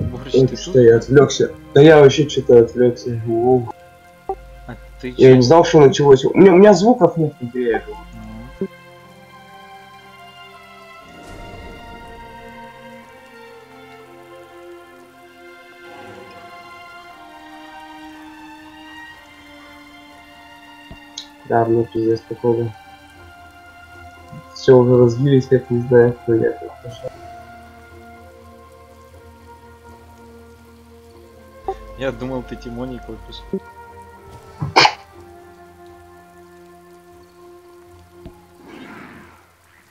Борщ, ты что я отвлекся. Да я вообще что-то отвлекся. А ты Я чё? не знал, что началось. У меня, у меня звуков нет этого. Да, мне пиздец походу. Все уже разбились, как не знаю, кто я. тут пошел. Я думал, ты Тимоний копишь.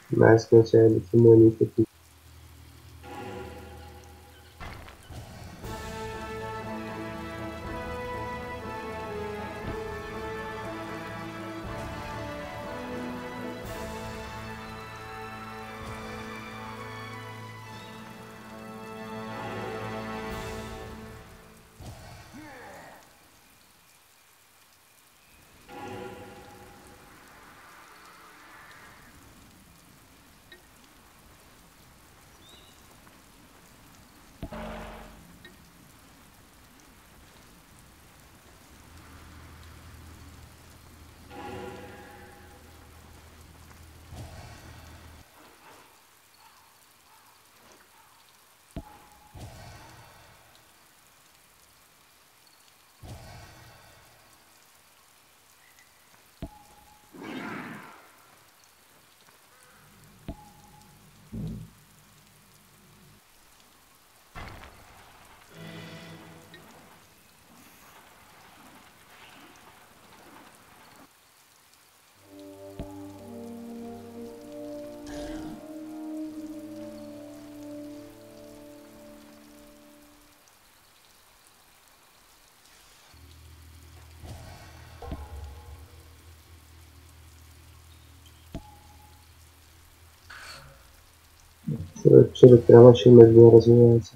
Найс, вначале Тимони такие. Человек прям очень медленно развивается.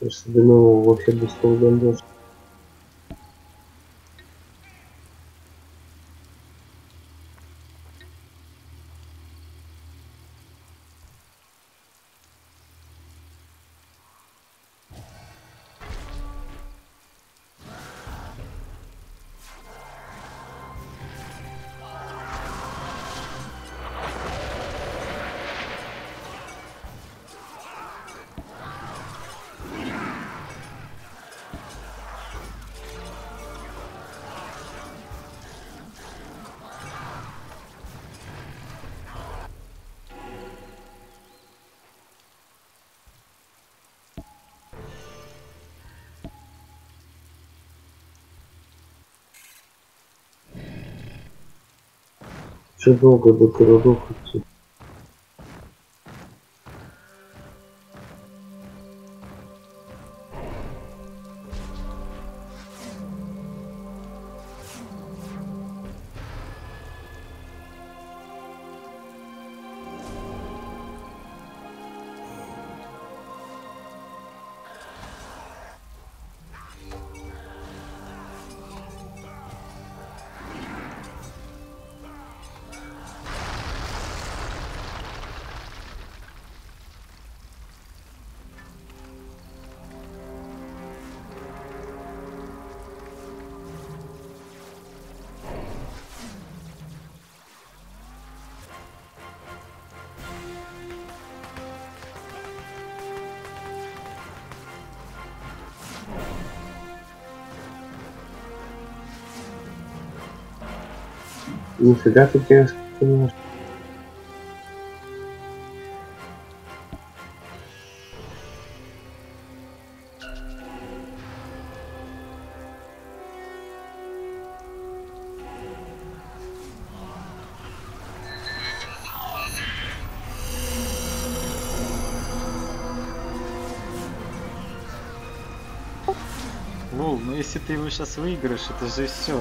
Кажется, до него вообще без полгода. Что долго до городов идти? Нифига ты дерзкий, конечно. Лол, ну если ты его сейчас выиграешь, это же все.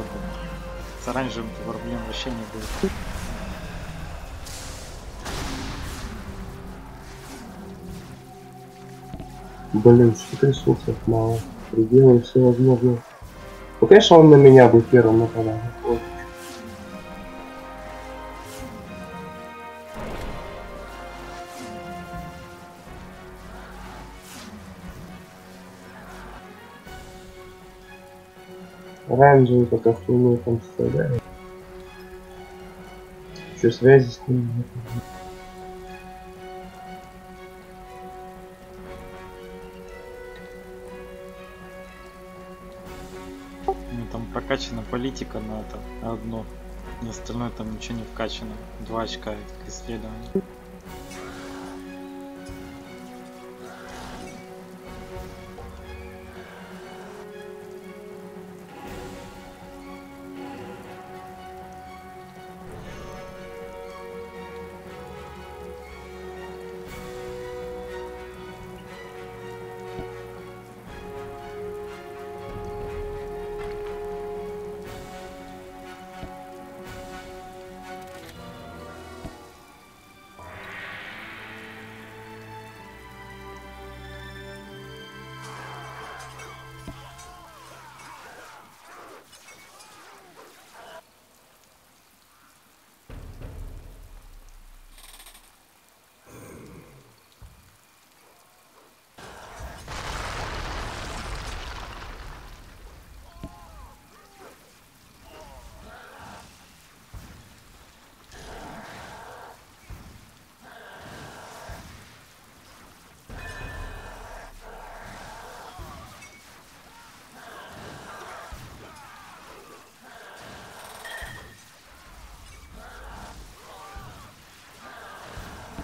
Оранжевым проблем вообще не будет. Блин, что ресурсов мало. Приделаем все возможное. Ну, конечно, он на меня будет первым нападать. Оранжевый пока хуйню там страдает. Еще связи с ним нет. Ну, там прокачана политика на это одно. На остальное там ничего не вкачано. Два очка к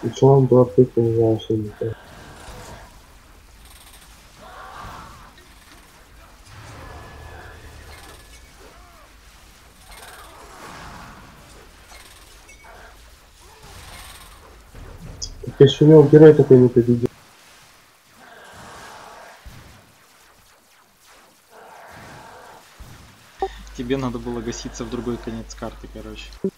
исследованию. Почему он был открыт, не знаю, что не так. Если у него герой такой не победил. Тебе надо было гаситься в другой конец карты, короче.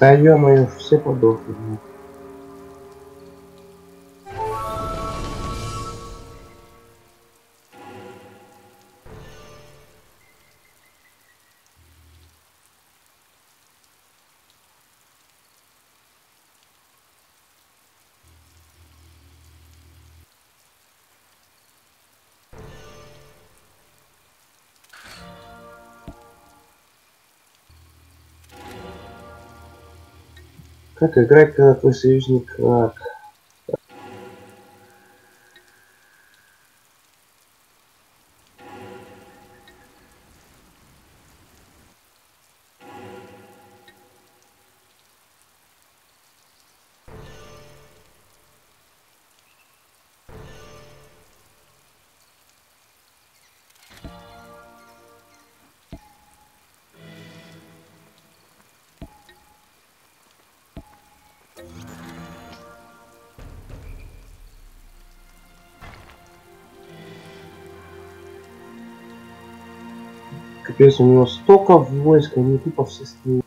Да ё-моё, все подохли. Как играть, когда твой союзник рак? Капец, у него столько войск, они тупо все стоят.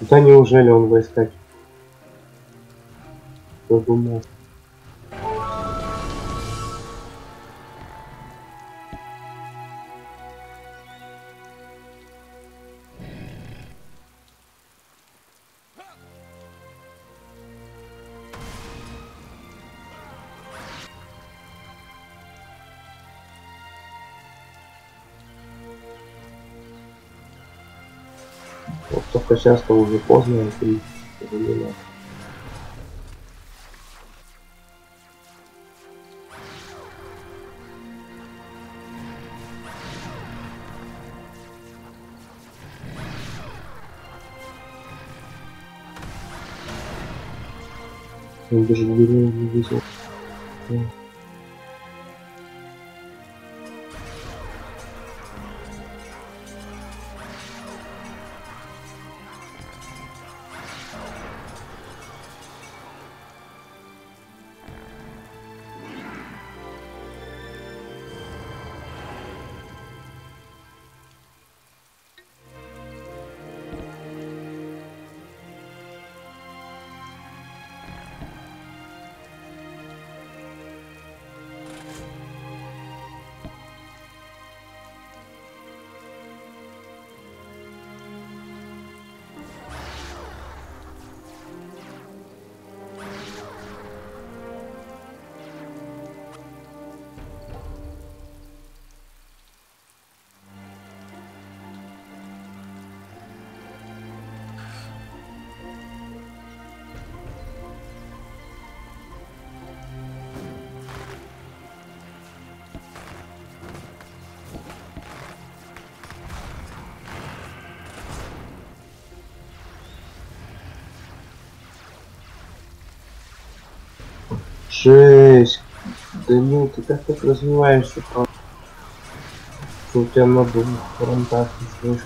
Да неужели он войска? Кто думал? Вот только сейчас-то уже поздно, и три. не. Он даже дверей не видел. Жесть. Данил, ты как так развиваешься просто? Что у тебя на двух фронтах слышно?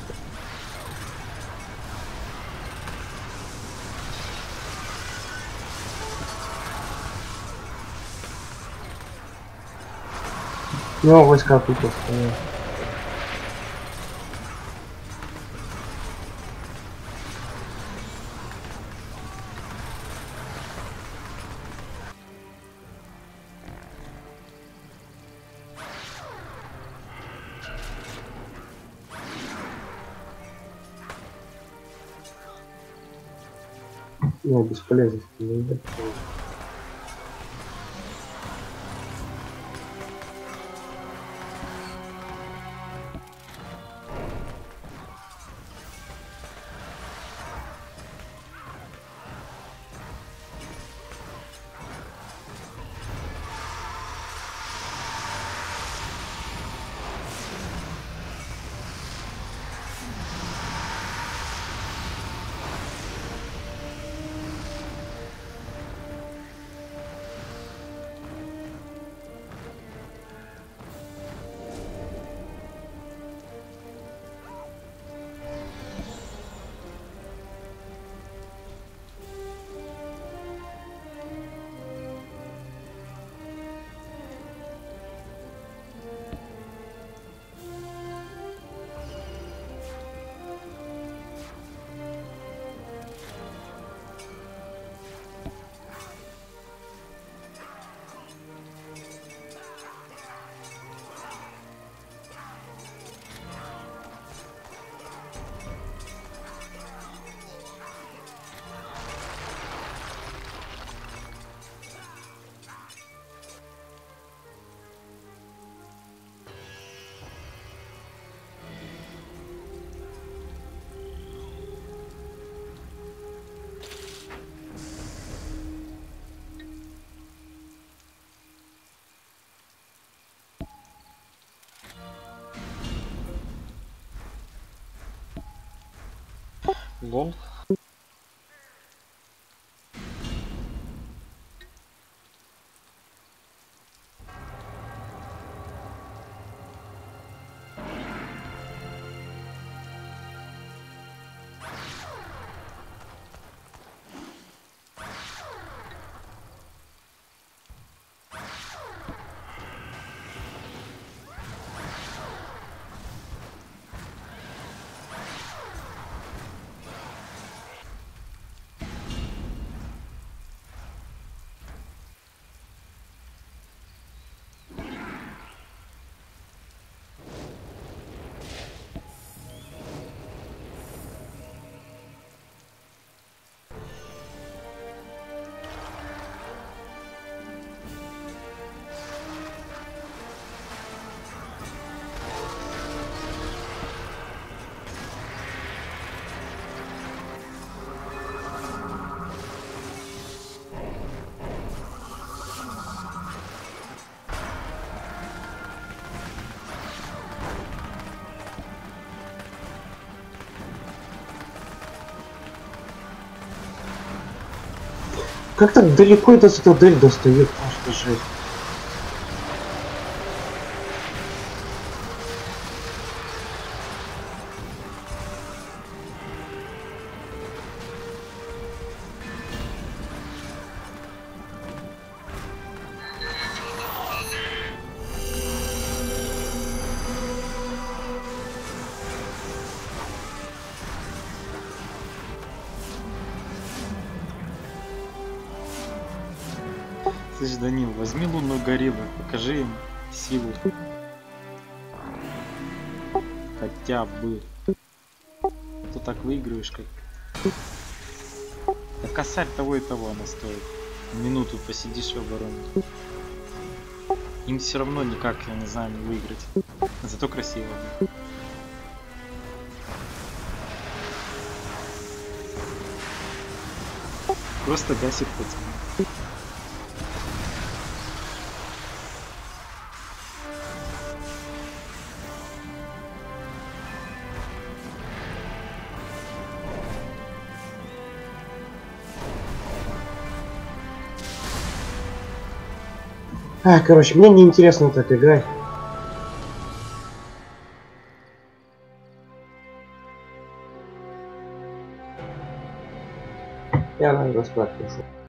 Ну, войска тут стоят. Ну, бесполезно. не Лол. Как так далеко эта цитадель достает? Просто жесть. Слышь, Данил, возьми лунную гориллу, покажи им силу. Хотя бы. То так выигрываешь как. Да косарь того и того она стоит. Минуту посидишь в обороне. Им все равно никак, я не знаю, не выиграть. Зато красиво. Просто гасит пацан. А, короче, мне неинтересно так играть. Я на расклад пишу.